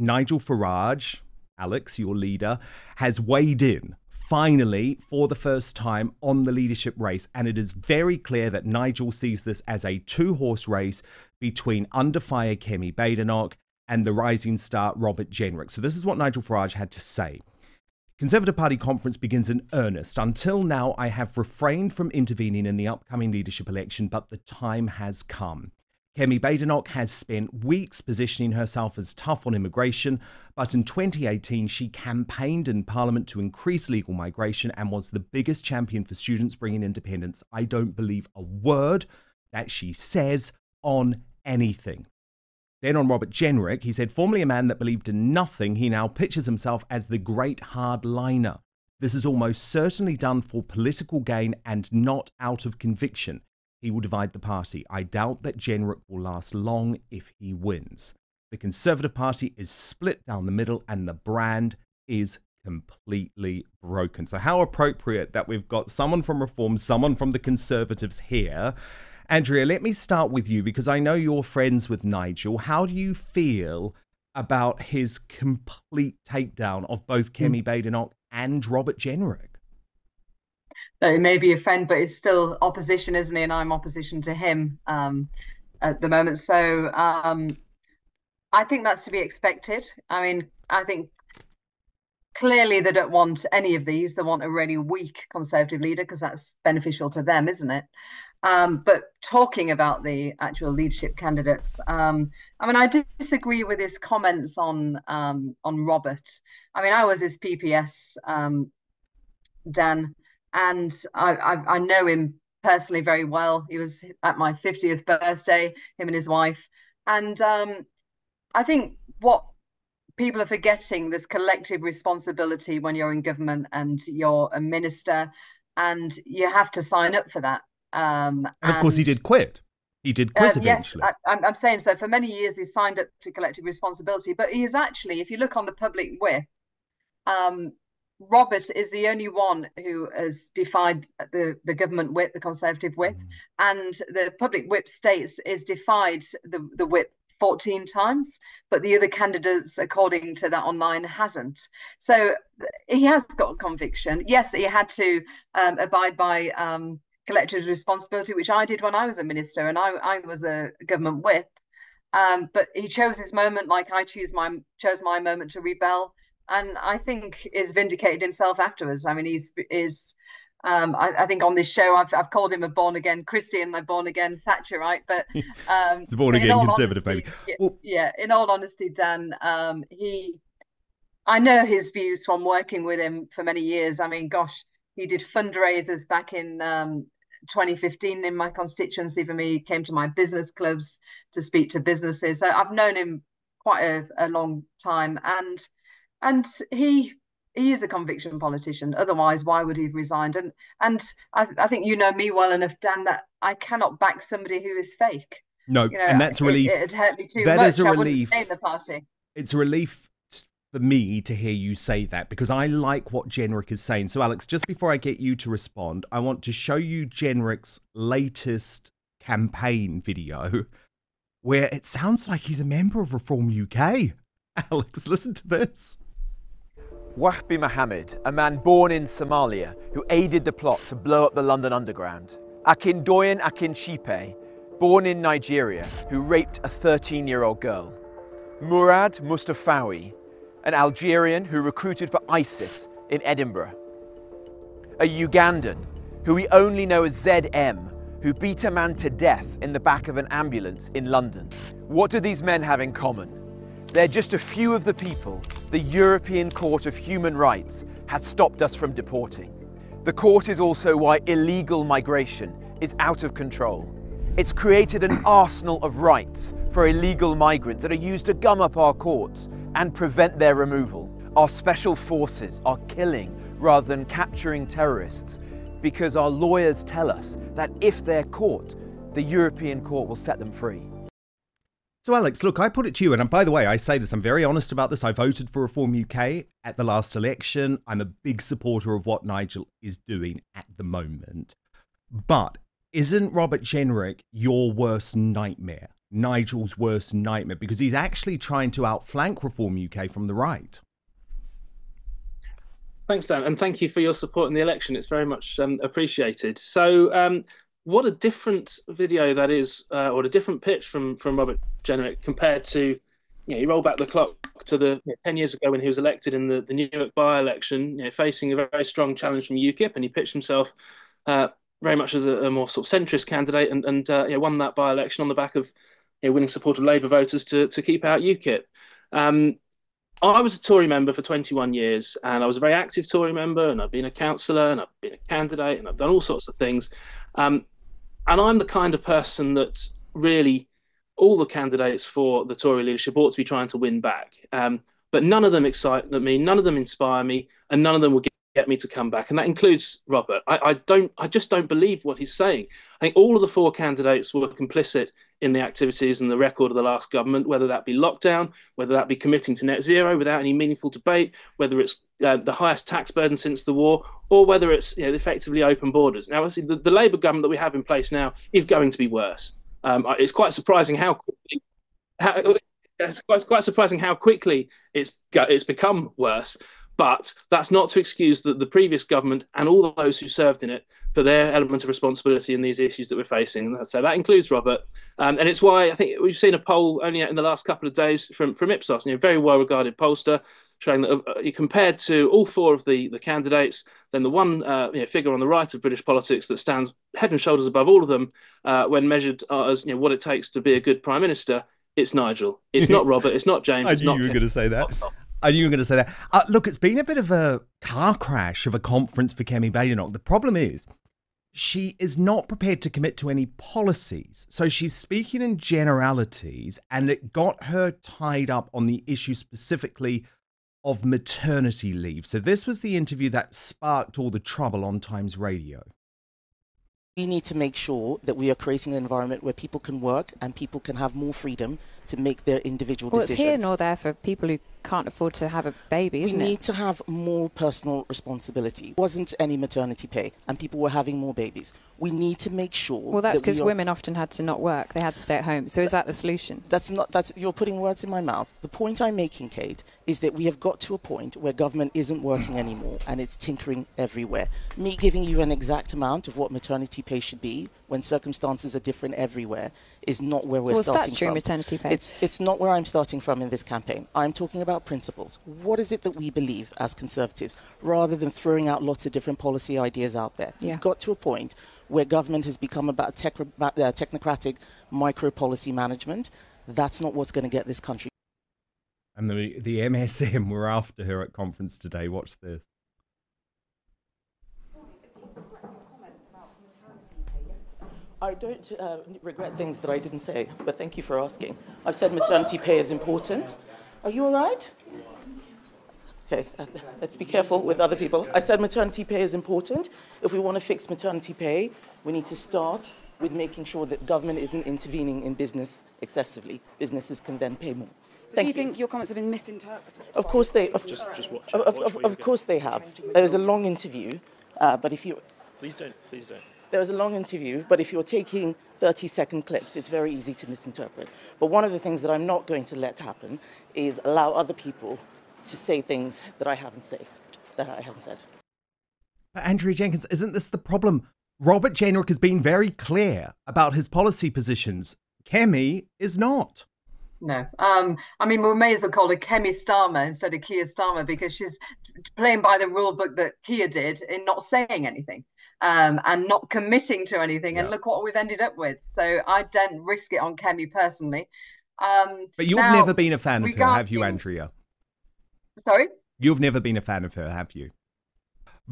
Nigel Farage, Alex, your leader, has weighed in finally for the first time on the leadership race. And it is very clear that Nigel sees this as a two horse race between under fire Kemi Badenoch and the rising star Robert Jenrick. So this is what Nigel Farage had to say. Conservative Party conference begins in earnest. Until now, I have refrained from intervening in the upcoming leadership election, but the time has come. Kemi Badenoch has spent weeks positioning herself as tough on immigration, but in 2018 she campaigned in Parliament to increase legal migration and was the biggest champion for students bringing independence. I don't believe a word that she says on anything. Then on Robert Jenrick, he said, formerly a man that believed in nothing, he now pictures himself as the great hardliner. This is almost certainly done for political gain and not out of conviction. He will divide the party. I doubt that Jenrick will last long if he wins. The Conservative Party is split down the middle and the brand is completely broken. So, how appropriate that we've got someone from Reform, someone from the Conservatives here. Andrea, let me start with you because I know you're friends with Nigel. How do you feel about his complete takedown of both hmm. Kemi Badenoch and Robert Jenrick? So he may be a friend, but he's still opposition, isn't he? And I'm opposition to him um, at the moment. So um, I think that's to be expected. I mean, I think clearly they don't want any of these. They want a really weak Conservative leader because that's beneficial to them, isn't it? Um, but talking about the actual leadership candidates, um, I mean, I disagree with his comments on um, on Robert. I mean, I was his PPS, um, Dan, and I, I, I know him personally very well. He was at my 50th birthday, him and his wife, and um, I think what people are forgetting this collective responsibility when you're in government and you're a minister, and you have to sign up for that um, and, of course, he did quit. He did quit uh, eventually. Yes, I, am saying so. For many years, he signed up to collective responsibility, but he is actually, if you look on the public whip, um, Robert is the only one who has defied the, the government whip, the Conservative whip, mm. and the public whip states is defied the, the whip 14 times, but the other candidates, according to that online, hasn't. So he has got a conviction. Yes, he had to um, abide by um, collective responsibility, which I did when I was a minister and I, I was a government whip. Um, but he chose his moment like I choose my chose my moment to rebel, and I think is vindicated himself afterwards. I mean, he's is um, I, I, think on this show I've, I've called him a born again Christian, a born again Thatcherite, but um, it's a born again conservative honesty, baby. Yeah, well, yeah, in all honesty, Dan, um, he, I know his views from working with him for many years. I mean, gosh, he did fundraisers back in um, 2015 in my constituency for me. He came to my business clubs to speak to businesses. So I've known him quite a, a long time, and and he he is a conviction politician. Otherwise, why would he have resigned? And and I, I think you know me well enough, Dan, that I cannot back somebody who is fake. No, you know, and that's a relief. It, it hurt me too that much. Is a relief. in the party. It's a relief for me to hear you say that because I like what Jenrick is saying. So, Alex, just before I get you to respond, I want to show you Jenrick's latest campaign video where it sounds like he's a member of Reform UK. Alex, listen to this. Wahbi Mohammed, a man born in Somalia who aided the plot to blow up the London Underground. Akin Akindoyin Akinshipe, born in Nigeria, who raped a 13 year old girl. Murad Mustafawi, an Algerian who recruited for ISIS in Edinburgh, a Ugandan who we only know as ZM, who beat a man to death in the back of an ambulance in London. What do these men have in common? They're just a few of the people the European Court of Human Rights has stopped us from deporting. The court is also why illegal migration is out of control. It's created an arsenal of rights for illegal migrants that are used to gum up our courts and prevent their removal. Our special forces are killing rather than capturing terrorists because our lawyers tell us that if they're caught, the European court will set them free. So, Alex, look, I put it to you, and by the way, I say this, I'm very honest about this. I voted for Reform UK at the last election. I'm a big supporter of what Nigel is doing at the moment. But isn't Robert Jenrick your worst nightmare? Nigel's worst nightmare because he's actually trying to outflank Reform UK from the right. Thanks, Dan, and thank you for your support in the election. It's very much um, appreciated. So, um, what a different video that is, uh, or a different pitch from from Robert Jenrick compared to, you know, you roll back the clock to the you know, ten years ago when he was elected in the, the Newark by-election, you know, facing a very strong challenge from UKIP, and he pitched himself uh, very much as a, a, more sort of centrist candidate, and and uh, you know, won that by-election on the back of you know, winning support of Labour voters to to keep out UKIP. Um, I was a Tory member for 21 years, and I was a very active Tory member, and I've been a councillor, and I've been a candidate, and I've done all sorts of things. Um, and I'm the kind of person that really all the candidates for the Tory leadership ought to be trying to win back. Um, but none of them excite me, none of them inspire me, and none of them will get, get me to come back. And that includes Robert. I, I, don't, I just don't believe what he's saying. I think all of the four candidates were complicit in the activities and the record of the last government, whether that be lockdown, whether that be committing to net zero without any meaningful debate, whether it's uh, the highest tax burden since the war, or whether it's you know, effectively open borders. Now, obviously, the, the Labour government that we have in place now is going to be worse. Um, it's quite surprising how quickly. How, it's quite, quite surprising how quickly it's it's become worse. But that's not to excuse the, the previous government and all those who served in it for their element of responsibility in these issues that we're facing. So that includes Robert. Um, and it's why I think we've seen a poll only in the last couple of days from, from Ipsos, you know, very well regarded pollster, showing that uh, you compared to all four of the, the candidates, then the one uh, you know, figure on the right of British politics that stands head and shoulders above all of them uh, when measured uh, as you know, what it takes to be a good prime minister. It's Nigel. It's not Robert. It's not James. I knew you were going to say that. I knew you were going to say that. Uh, look, it's been a bit of a car crash of a conference for Kemi Badenoch. The problem is, she is not prepared to commit to any policies. So she's speaking in generalities, and it got her tied up on the issue specifically of maternity leave. So this was the interview that sparked all the trouble on Times Radio. We need to make sure that we are creating an environment where people can work and people can have more freedom to make their individual well, decisions. Well, it's here nor there for people who can't afford to have a baby, isn't we it? We need to have more personal responsibility. It wasn't any maternity pay, and people were having more babies. We need to make sure. Well, that's because we women often had to not work; they had to stay at home. So, is that the solution? That's not. That's you're putting words in my mouth. The point I'm making, Kate, is that we have got to a point where government isn't working anymore, and it's tinkering everywhere. Me giving you an exact amount of what maternity pay should be when circumstances are different everywhere is not where we're well, starting statutory from. maternity pay. It's it's not where I'm starting from in this campaign. I'm talking about principles. What is it that we believe as conservatives, rather than throwing out lots of different policy ideas out there? Yeah. We've got to a point where government has become about tech, uh, technocratic micro policy management. That's not what's going to get this country. And the the MSM were after her at conference today. Watch this. I don't uh, regret things that I didn't say, but thank you for asking. I've said maternity pay is important. Are you all right? Okay, uh, let's be careful with other people. I said maternity pay is important. If we want to fix maternity pay, we need to start with making sure that government isn't intervening in business excessively. Businesses can then pay more. So Thank do you, you, think your comments have been misinterpreted? Of course they. Of, just, just watch of, of, of course they have. There was a long interview, uh, but if you. Please don't. Please don't. There was a long interview, but if you're taking 30 second clips, it's very easy to misinterpret. But one of the things that I'm not going to let happen is allow other people to say things that I haven't said. That I haven't said. But Andrea Jenkyns, isn't this the problem? Robert Jenrick has been very clear about his policy positions. Kemi is not. No. Um, I mean, we may as well call her Kemi Starmer instead of Keir Starmer because she's playing by the rule book that Keir did in not saying anything um, and not committing to anything. Yeah. And look what we've ended up with. So I don't risk it on Kemi personally. Um, but you've now, never been a fan of her, have you, Andrea? Sorry? You've never been a fan of her, have you?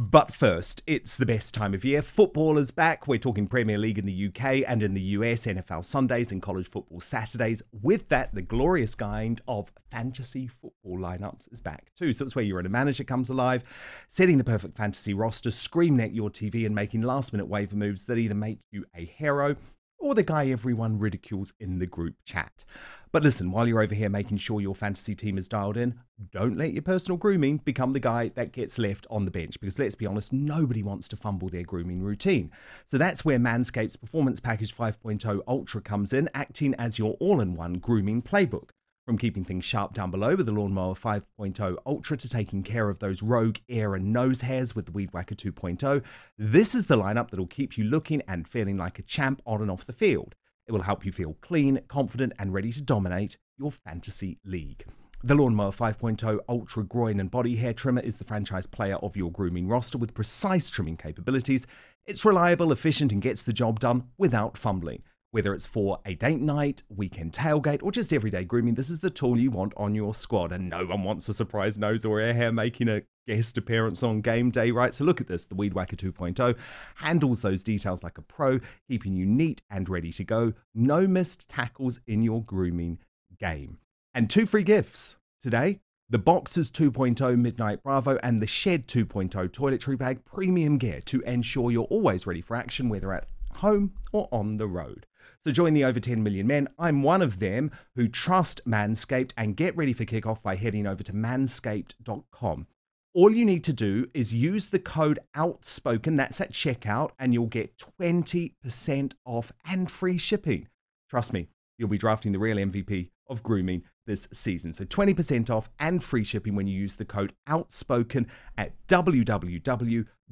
But first, it's the best time of year. Football is back. We're talking Premier League in the UK and in the US, NFL Sundays and college football Saturdays. With that, the glorious kind of fantasy football lineups is back too. So it's where your inner manager comes alive, setting the perfect fantasy roster, screaming at your TV and making last minute waiver moves that either make you a hero or the guy everyone ridicules in the group chat. But listen, while you're over here making sure your fantasy team is dialed in, don't let your personal grooming become the guy that gets left on the bench because let's be honest, nobody wants to fumble their grooming routine. So that's where Manscaped's Performance Package 5.0 Ultra comes in, acting as your all in one grooming playbook. From keeping things sharp down below with the Lawnmower 5.0 Ultra to taking care of those rogue ear and nose hairs with the Weed Whacker 2.0, this is the lineup that'll keep you looking and feeling like a champ on and off the field. It will help you feel clean, confident, and ready to dominate your fantasy league. The Lawnmower 5.0 Ultra Groin and Body Hair Trimmer is the franchise player of your grooming roster with precise trimming capabilities. It's reliable, efficient, and gets the job done without fumbling. Whether it's for a date night, weekend tailgate, or just everyday grooming, this is the tool you want on your squad. And no one wants a surprise nose or ear hair making a guest appearance on game day, right? So look at this. The Weed Whacker 2.0 handles those details like a pro, keeping you neat and ready to go. No missed tackles in your grooming game. And two free gifts today. The Boxers 2.0 Midnight Bravo and the Shed 2.0 Toiletry Bag Premium Gear to ensure you're always ready for action, whether at home or on the road. So join the over 10 million men. I'm one of them who trust Manscaped and get ready for kickoff by heading over to manscaped.com. All you need to do is use the code OUTSPOKEN, that's at checkout, and you'll get 20% off and free shipping. Trust me, you'll be drafting the real MVP of grooming this season. So 20% off and free shipping when you use the code OUTSPOKEN at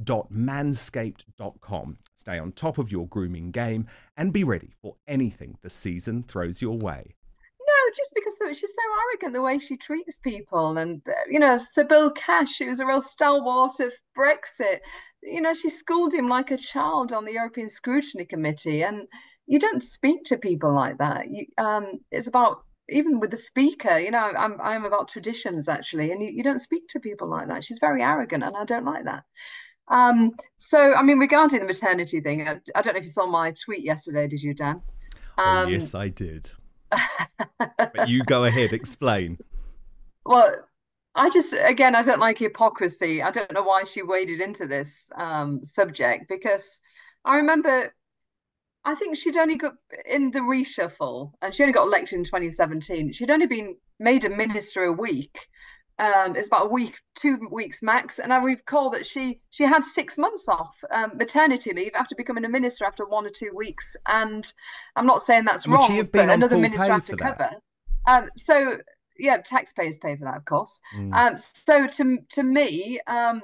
www.manscaped.com. Stay on top of your grooming game and be ready for anything the season throws your way. No, just because she's so arrogant the way she treats people. And, uh, you know, Sir Bill Cash, who was a real stalwart of Brexit, you know, she schooled him like a child on the European Scrutiny Committee. And you don't speak to people like that. You, um, it's about even with the speaker, you know, I'm I'm about traditions actually, and you, you don't speak to people like that. She's very arrogant, and I don't like that. Um, so I mean, regarding the maternity thing, I, I, don't know if you saw my tweet yesterday. Did you, Dan? Oh, um, oh, yes, I did. but you go ahead, explain. Well, I just again, I don't like hypocrisy. I don't know why she waded into this um, subject because I remember I think she'd only got in the reshuffle, and she only got elected in 2017. She'd only been made a minister a week. Um, it's about a week, two weeks max. And I recall that she she had six months off um, maternity leave after becoming a minister after one or two weeks. And I'm not saying that's Would wrong, but another minister have to cover. Um, so yeah, taxpayers pay for that, of course. Mm. Um, so to to me, um,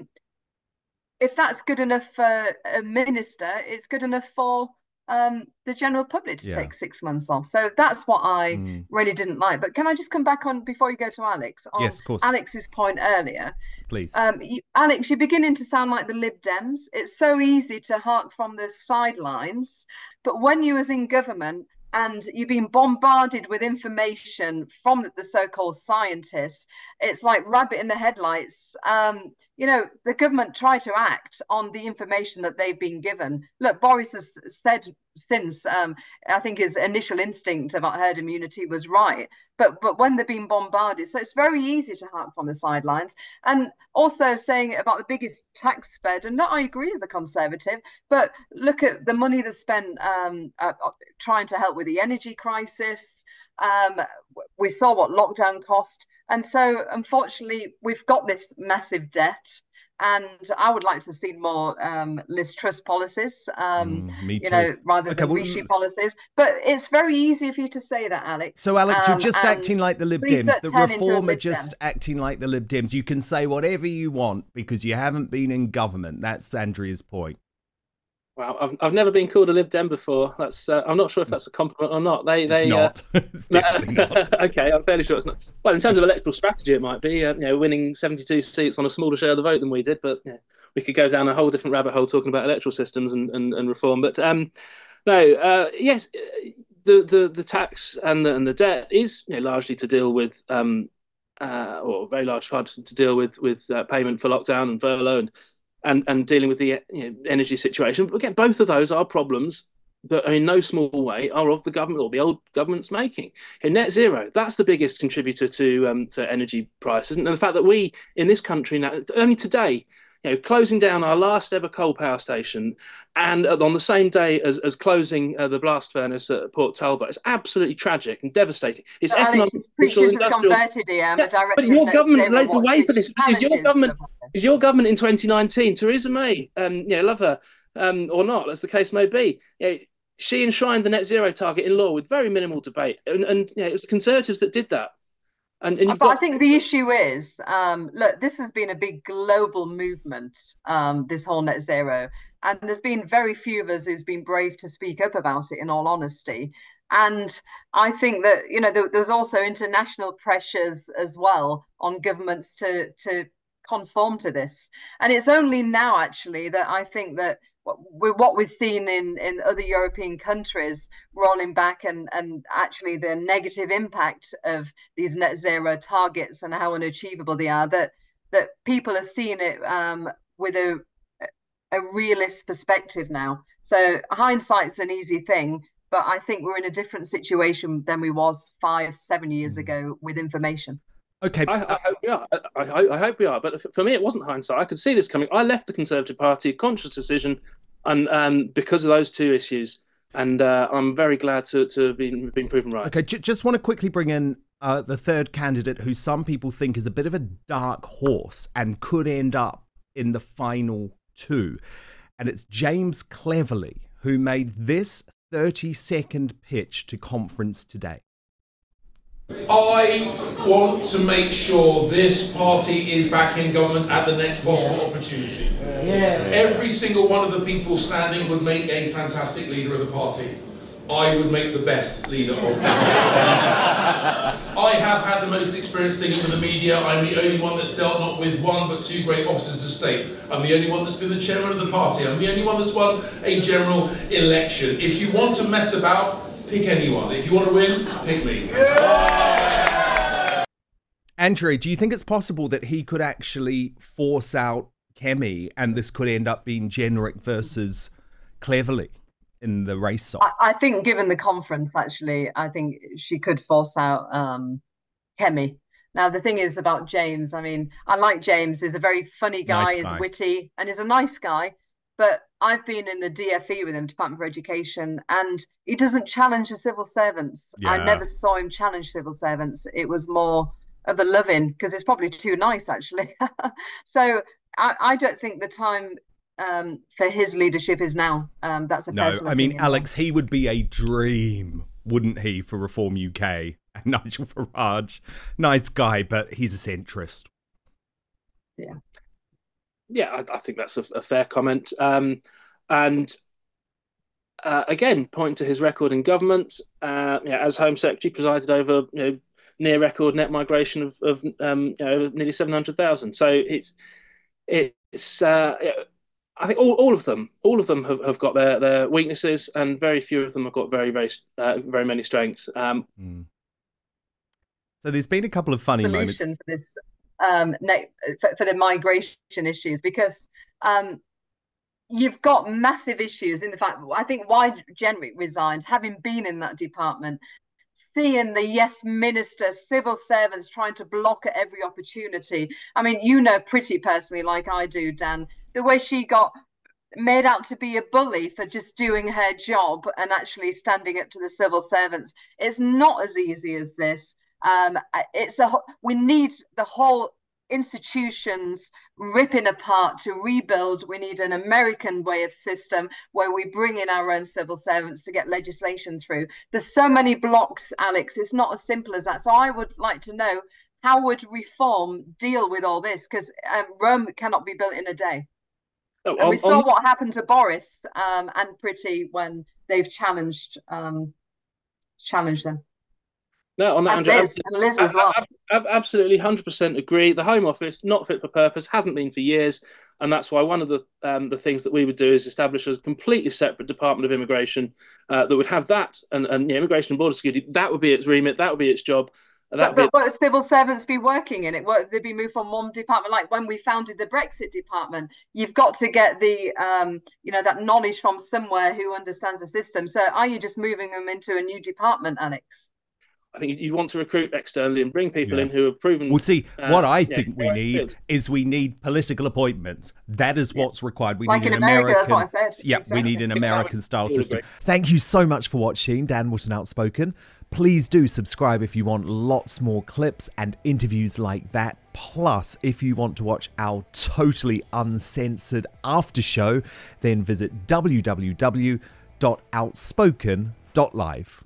if that's good enough for a minister, it's good enough for um, the general public to yeah. take six months off. So that's what I mm. really didn't like. But can I just come back on before you go to Alex? On yes, of course. Alex's point earlier. Please. Um, you, Alex, you're beginning to sound like the Lib Dems. It's so easy to hark from the sidelines, but when you was in government, and you've been bombarded with information from the so-called scientists it's like rabbit in the headlights um, you know the government try to act on the information that they've been given. Look boris has said since um, i think his initial instinct about herd immunity was right. But but when they're being bombarded so it's very easy to hark from the sidelines. And also saying about the biggest tax fed and that i agree as a conservative but look at the money that's spent um, uh, uh, trying to help with the energy crisis um, we saw what lockdown cost and so unfortunately we've got this massive debt and I would like to see more um, Liz Truss policies, um, mm, you know, rather okay, than well, policies. But it's very easy for you to say that, Alex. So, Alex, you're um, just acting like the Lib Dems. The Reform are just acting like the Lib Dems. You can say whatever you want because you haven't been in government. That's Andrea's point. Wow, I've, I've never been called a Lib Dem before. That's uh, I'm not sure if that's a compliment or not. They they it's not. Uh, it's definitely not. okay, I'm fairly sure it's not. Well, in terms of electoral strategy, it might be. Uh, you know, winning 72 seats on a smaller share of the vote than we did, but you know, we could go down a whole different rabbit hole talking about electoral systems and and, and reform. But um, no, uh, yes, the, the the tax and the and the debt is you know, largely to deal with um, uh, or very large part to deal with with uh, payment for lockdown and furlough and and and dealing with the you know, energy situation. But again, both of those are problems that in no small way are of the government or the old government's making. In net zero, that's the biggest contributor to um, to energy prices, and the fact that we in this country now only today you know, closing down our last ever coal power station, and on the same day as, as closing uh, the blast furnace at Port Talbot. It's absolutely tragic and devastating. It's economic, social, industrial. Converted, yeah, but your government laid the way for this. Is your government is your government in 2019? Theresa May, um, you know, love her um, or not, as the case may be. You know, she enshrined the net zero target in law with very minimal debate, and, and you know, it was the Conservatives that did that. And, and but got... I think the issue is, um, look, this has been a big global movement, um, this whole net zero, and there's been very few of us who's been brave to speak up about it. In all honesty, and I think that you know there, there's also international pressures as well on governments to to conform to this, and it's only now actually that I think that with what we've seen in, in other European countries rolling back and, and actually the negative impact of these net zero targets and how unachievable they are, that that people are seeing it um, with a a realist perspective now. So hindsight's an easy thing, but I think we're in a different situation than we was five, seven years hmm. ago with information. Okay, I, I, hope we are. I, I, hope we are. But for me, it wasn't hindsight. I could see this coming. I left the Conservative Party, conscious decision, and um, because of those two issues. And uh, I'm very glad to to have been been proven right. Okay, j- just want to quickly bring in uh, the third candidate, who some people think is a bit of a dark horse and could end up in the final two, and it's James Cleverly who made this 30 second pitch to conference today. I want to make sure this party is back in government at the next possible yeah. opportunity. Yeah. Every single one of the people standing would make a fantastic leader of the party. I would make the best leader of the party. I have had the most experience dealing with the media. I'm the only one that's dealt not with one but two great officers of state. I'm the only one that's been the chairman of the party. I'm the only one that's won a general election. If you want to mess about, pick anyone. If you want to win, pick me. Yeah! Andrea, do you think it's possible that he could actually force out Kemi and this could end up being Jenrick versus Cleverly in the race off? I, I think given the conference, actually, I think she could force out um, Kemi. Now the thing is about James. I mean, I like James. He's a very funny guy. Nice guy. He's witty and he's a nice guy. But I've been in the DFE with him, Department for Education, and he doesn't challenge the civil servants. Yeah. I never saw him challenge civil servants. It was more of a loving because it's probably too nice, actually. so I, I, don't think the time um, for his leadership is now. Um, that's a no. I mean, Alex, he would be a dream, wouldn't he, for Reform UK? And Nigel Farage, nice guy, but he's a centrist. Yeah yeah, I, I think that's a, a fair comment. Um, and uh, again, point to his record in government. Uh, yeah, as Home Secretary, presided over you know, near record net migration of, of um, you know, nearly seven hundred thousand. So it's it's uh, I think all, all of them all of them have, have got their, their weaknesses, and very few of them have got very very uh, very many strengths. Um, mm. So there's been a couple of funny moments. For this um, for, for the migration issues because um, you've got massive issues in the fact I think why Jenrick resigned, having been in that department, seeing the yes minister, civil servants trying to block at every opportunity. I mean, you know Priti personally, like I do, Dan, the way she got made out to be a bully for just doing her job and actually standing up to the civil servants. It's not as easy as this. Um, it's a we need the whole institutions ripping apart to rebuild. We need an American way of system where we bring in our own civil servants to get legislation through. There's so many blocks, Alex. It's not as simple as that. So I would like to know how would reform deal with all this? Because um, Rome cannot be built in a day. Oh, and we saw on... what happened to Boris um, and Priti when they've challenged um, challenged them. No, on that, and Liz, and Liz as well. absolutely, hundred percent agree. The Home Office not fit for purpose, hasn't been for years, and that's why one of the um, the things that we would do is establish a completely separate Department of Immigration uh, that would have that and, and yeah, Immigration and Border Security. That would be its remit. That would be its job. But, but what civil servants be working in it? What they'd be moved from one department, like when we founded the Brexit department. You've got to get the, um, you know, that knowledge from somewhere who understands the system. So, are you just moving them into a new department, Alex? I think you want to recruit externally and bring people yeah. in who are proven. Well, see, uh, what I yeah, think we need is we need political appointments. That is what's required. We like need an American. That's what I said. Yeah, exactly. we need an American style system. Thank you so much for watching, Dan Wootton Outspoken. Please do subscribe if you want lots more clips and interviews like that. Plus, if you want to watch our totally uncensored after show, then visit www.outspoken.live.